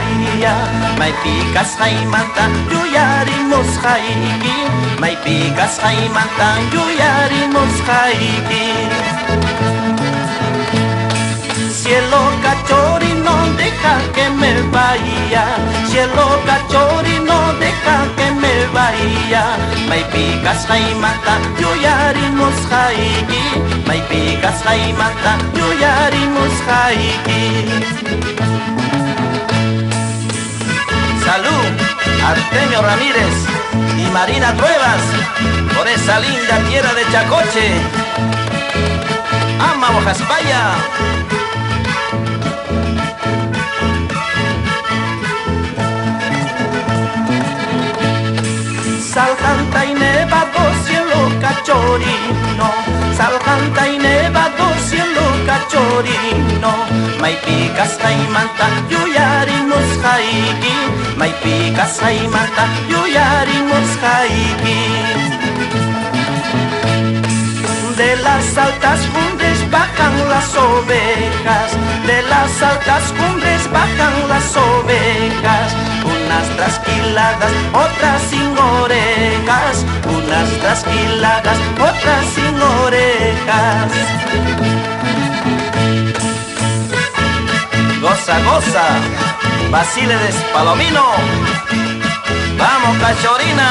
me vaya. Mai pikas hay manta, yuyarimos haiki. Mai pikas hay manta, yuyarimos haiki. Cielo cachori no deja que me vaya, cielo cachori no deja que me vaya. Mai pikas hay manta, yuyarimos haiki. Mai pikas hay manta, yuyarimos haiki. Salud, Artemio Ramírez y Marina Truebas, por esa linda tierra de Chacoche. Ama Bojaspaya. Salcanta y nevado, cielo cachorino. Salcanta y nevado, cielo cachorino. Mai picas manta, yuyarimos haiki. Mai picas manta, yuyarimos haiki. De las altas cumbres bajan las ovejas, de las altas cumbres bajan las ovejas, unas trasquiladas, otras sin orejas, unas trasquiladas, otras sin orejas. Goza, goza, Basile de Palomino, vamos cachorina.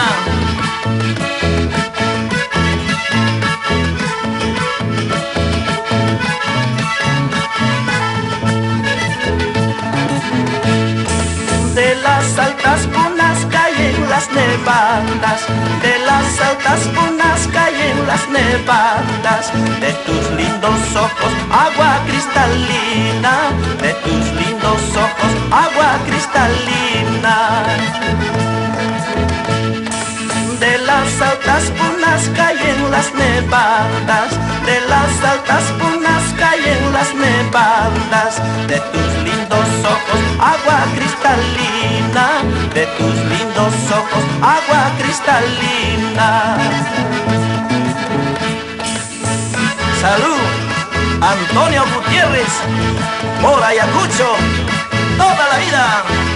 De las altas punas caen las nevadas, de las altas punas caen las nevadas, de tus lindos ojos agua nevadas, de las altas punas caen las nevadas, de tus lindos ojos agua cristalina, de tus lindos ojos agua cristalina. Salud, Antonio Gutiérrez, por Ayacucho, toda la vida.